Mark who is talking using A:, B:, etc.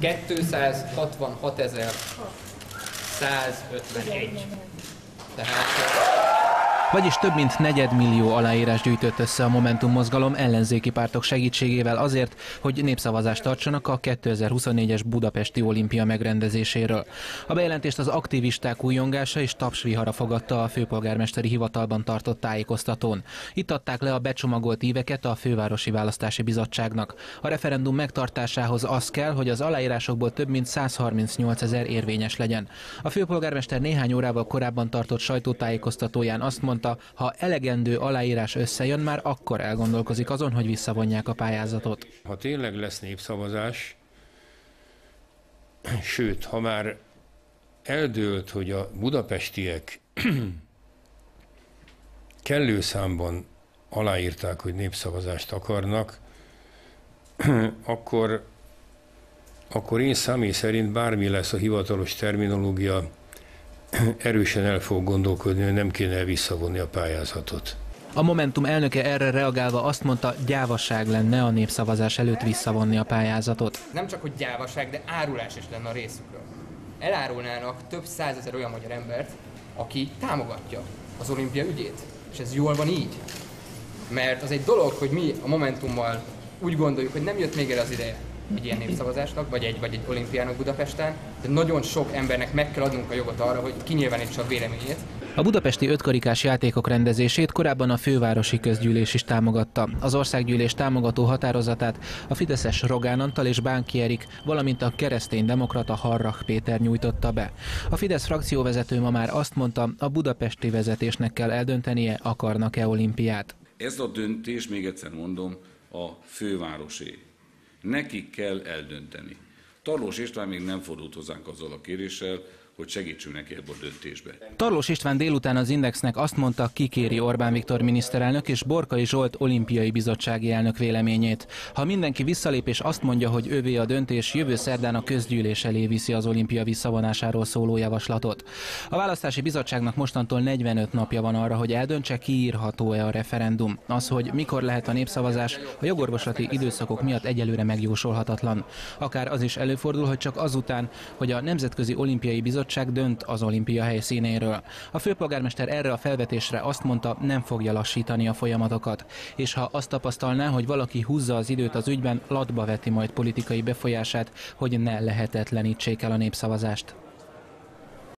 A: 266.151. Tehát
B: Vagyis több mint negyedmillió aláírás gyűjtött össze a Momentum mozgalom ellenzéki pártok segítségével azért, hogy népszavazást tartsanak a 2024-es Budapesti olimpia megrendezéséről. A bejelentést az aktivisták újongása és tapsvihara fogadta a főpolgármesteri hivatalban tartott tájékoztatón. Itt adták le a becsomagolt íveket a fővárosi választási bizottságnak. A referendum megtartásához az kell, hogy az aláírásokból több mint 138 ezer érvényes legyen. A főpolgármester néhány órával korábban tartott sajtótájékoztatóján azt mondta, mondta, ha elegendő aláírás összejön, már akkor elgondolkozik azon, hogy visszavonják a pályázatot.
C: Ha tényleg lesz népszavazás, sőt, ha már eldőlt, hogy a budapestiek kellő számban aláírták, hogy népszavazást akarnak, akkor, akkor én személy szerint bármi lesz a hivatalos terminológia, erősen el fog gondolkodni, hogy nem kéne visszavonni a pályázatot.
B: A Momentum elnöke erre reagálva azt mondta, gyávaság lenne a népszavazás előtt visszavonni a pályázatot.
A: Nem csak, hogy gyávaság, de árulás is lenne a részükről. Elárulnának több százezer olyan magyar embert, aki támogatja az olimpia ügyét. És ez jól van így. Mert az egy dolog, hogy mi a Momentummal úgy gondoljuk, hogy nem jött még el az ideje, egy ilyen népszavazásnak, vagy egy, vagy egy olimpiának Budapesten, de nagyon sok embernek meg kell adnunk a jogot arra, hogy kinyilvánítsa a véleményét.
B: A budapesti ötkarikás játékok rendezését korábban a fővárosi közgyűlés is támogatta. Az országgyűlés támogató határozatát a Fideszes Rogán Antal és Bánki Erik, valamint a keresztény-demokrata Harrach Péter nyújtotta be. A Fidesz frakcióvezető ma már azt mondta, a budapesti vezetésnek kell eldöntenie, akarnak-e olimpiát.
D: Ez a döntés, még egyszer mondom, a fővárosé Nekik kell eldönteni. Tarlós István még nem fordult hozzánk azzal a kéréssel, hogy segítsünk neki ebbe a döntésbe.
B: Tarlós István délután az Indexnek azt mondta, kikéri Orbán Viktor miniszterelnök és Borkai Zsolt olimpiai bizottsági elnök véleményét. Ha mindenki visszalép és azt mondja, hogy ővé a döntés, jövő szerdán a közgyűlés elé viszi az olimpia visszavonásáról szóló javaslatot. A választási bizottságnak mostantól 45 napja van arra, hogy eldöntse, kiírható-e a referendum. Az, hogy mikor lehet a népszavazás, a jogorvoslati időszakok miatt egyelőre megjósolhatatlan. Akár az is előfordul, hogy csak azután, hogy a Nemzetközi Olimpiai Bizottság bizottság dönt az olimpia helyszínéről. A főpolgármester erre a felvetésre azt mondta, nem fogja lassítani a folyamatokat, és ha azt tapasztalná, hogy valaki húzza az időt az ügyben, latba veti majd politikai befolyását, hogy ne lehetetlenítsék el a népszavazást.